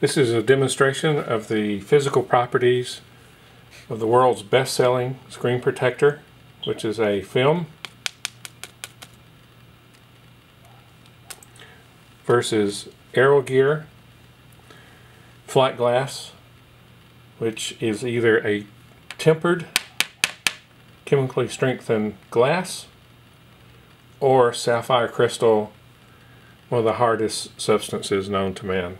This is a demonstration of the physical properties of the world's best-selling screen protector, which is a film versus aero gear, Flight Glass, which is either a tempered chemically strengthened glass or sapphire crystal, one of the hardest substances known to man.